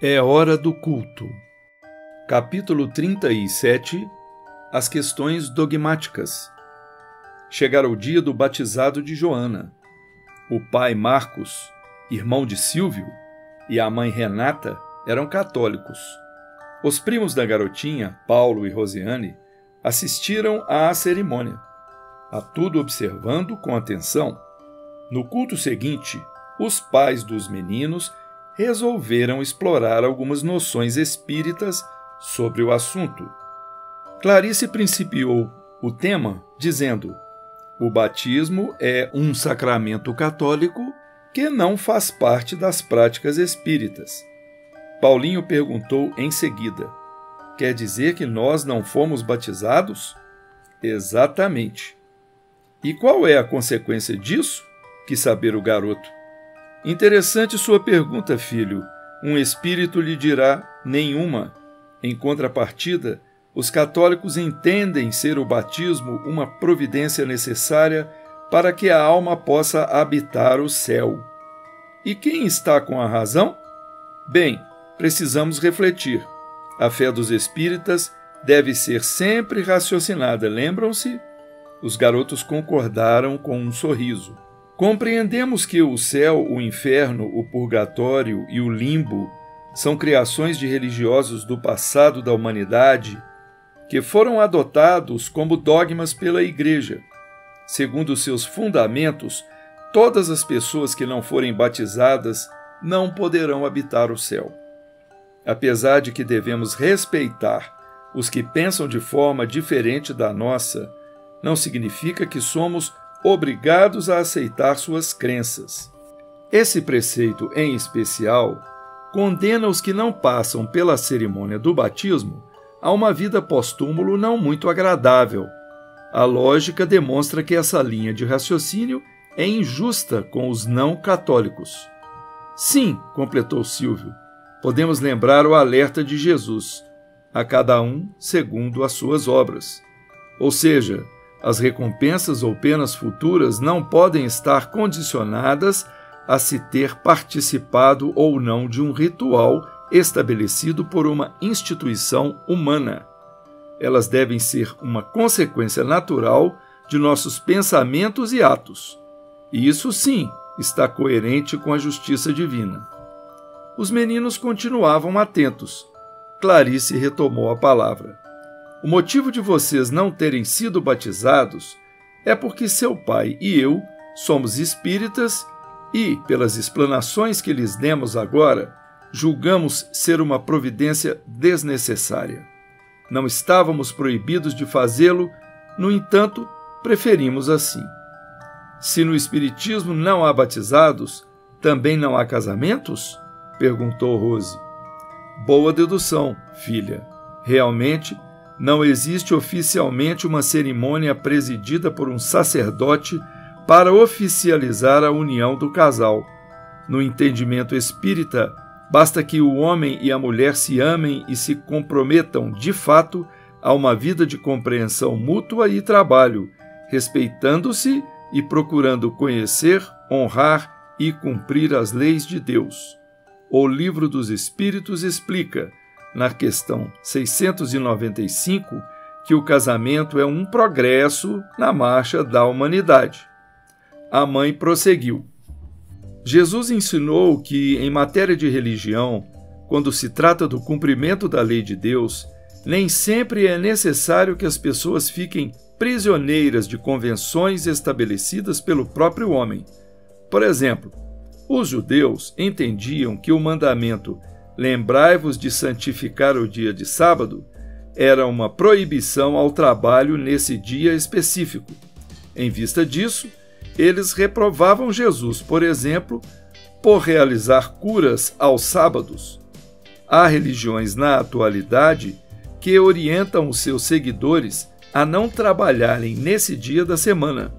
É hora do culto. Capítulo 37 As questões dogmáticas. Chegara o dia do batizado de Joana. O pai Marcos, irmão de Silvio, e a mãe Renata eram católicos. Os primos da garotinha, Paulo e Rosiane, assistiram à cerimônia, a tudo observando com atenção. No culto seguinte, os pais dos meninos resolveram explorar algumas noções espíritas sobre o assunto. Clarice principiou o tema dizendo: o batismo é um sacramento católico que não faz parte das práticas espíritas. Paulinho perguntou em seguida: Quer dizer que nós não fomos batizados? Exatamente. E qual é a consequência disso? quis saber o garoto. Interessante sua pergunta, filho. Um espírito lhe dirá nenhuma. Em contrapartida, os católicos entendem ser o batismo uma providência necessária para que a alma possa habitar o céu. E quem está com a razão? Bem, precisamos refletir. A fé dos espíritas deve ser sempre raciocinada, lembram-se? Os garotos concordaram com um sorriso. Compreendemos que o céu, o inferno, o purgatório e o limbo são criações de religiosos do passado da humanidade que foram adotados como dogmas pela Igreja. Segundo seus fundamentos, todas as pessoas que não forem batizadas não poderão habitar o céu. Apesar de que devemos respeitar os que pensam de forma diferente da nossa, não significa que somos obrigados a aceitar suas crenças. Esse preceito, em especial, condena os que não passam pela cerimônia do batismo a uma vida pós-túmulo não muito agradável. A lógica demonstra que essa linha de raciocínio é injusta com os não católicos. Sim, completou Silvio, podemos lembrar o alerta de Jesus: a cada um segundo as suas obras. Ou seja, as recompensas ou penas futuras não podem estar condicionadas a se ter participado ou não de um ritual estabelecido por uma instituição humana. Elas devem ser uma consequência natural de nossos pensamentos e atos. E isso sim está coerente com a justiça divina. Os meninos continuavam atentos. Clarice retomou a palavra. O motivo de vocês não terem sido batizados é porque seu pai e eu somos espíritas e, pelas explanações que lhes demos agora, julgamos ser uma providência desnecessária. Não estávamos proibidos de fazê-lo, no entanto, preferimos assim. Se no Espiritismo não há batizados, também não há casamentos? perguntou Rose. Boa dedução, filha. Realmente, não existe oficialmente uma cerimônia presidida por um sacerdote para oficializar a união do casal. No entendimento espírita, basta que o homem e a mulher se amem e se comprometam de fato a uma vida de compreensão mútua e trabalho, respeitando-se e procurando conhecer, honrar e cumprir as leis de Deus. O Livro dos Espíritos explica na questão 695 que o casamento é um progresso na marcha da humanidade. A mãe prosseguiu. Jesus ensinou que, em matéria de religião, quando se trata do cumprimento da lei de Deus, nem sempre é necessário que as pessoas fiquem prisioneiras de convenções estabelecidas pelo próprio homem. Por exemplo, os judeus entendiam que o mandamento lembrai-vos de santificar o dia de sábado, era uma proibição ao trabalho nesse dia específico. Em vista disso, eles reprovavam Jesus, por exemplo, por realizar curas aos sábados. Há religiões na atualidade que orientam os seus seguidores a não trabalharem nesse dia da semana.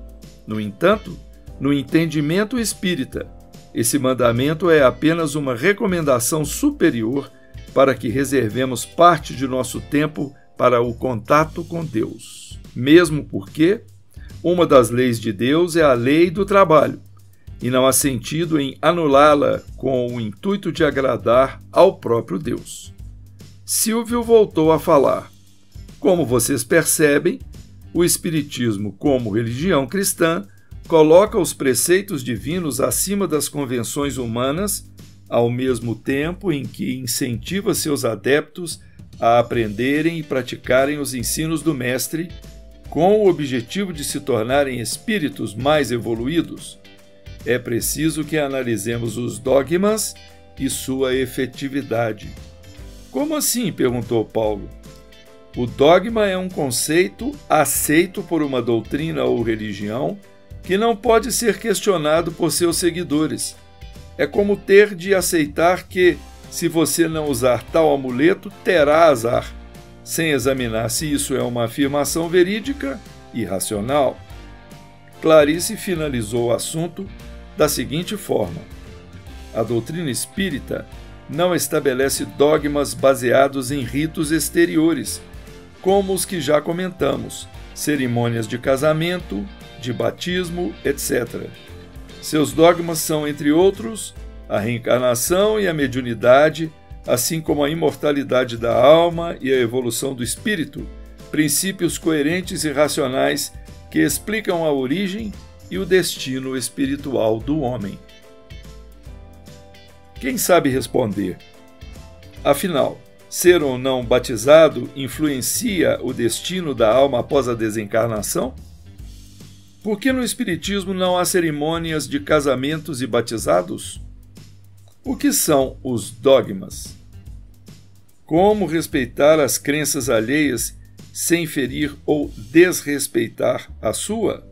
No entanto, no entendimento espírita, esse mandamento é apenas uma recomendação superior para que reservemos parte de nosso tempo para o contato com Deus. Mesmo porque uma das leis de Deus é a lei do trabalho. e não há sentido em anulá-la com o intuito de agradar ao próprio Deus. Silvio voltou a falar. Como vocês percebem, o Espiritismo, como religião cristã, coloca os preceitos divinos acima das convenções humanas, ao mesmo tempo em que incentiva seus adeptos a aprenderem e praticarem os ensinos do Mestre, com o objetivo de se tornarem espíritos mais evoluídos. É preciso que analisemos os dogmas e sua efetividade. Como assim? perguntou Paulo. O dogma é um conceito aceito por uma doutrina ou religião que não pode ser questionado por seus seguidores. É como ter de aceitar que, se você não usar tal amuleto, terá azar, sem examinar se isso é uma afirmação verídica e racional. Clarice finalizou o assunto da seguinte forma: A doutrina espírita não estabelece dogmas baseados em ritos exteriores, como os que já comentamos, cerimônias de casamento, de batismo, etc. Seus dogmas são, entre outros, a reencarnação e a mediunidade, assim como a imortalidade da alma e a evolução do espírito, princípios coerentes e racionais que explicam a origem e o destino espiritual do homem. Quem sabe responder? Afinal, ser ou não batizado influencia o destino da alma após a desencarnação? Por que no Espiritismo não há cerimônias de casamentos e batizados? O que são os dogmas? Como respeitar as crenças alheias sem ferir ou desrespeitar a sua?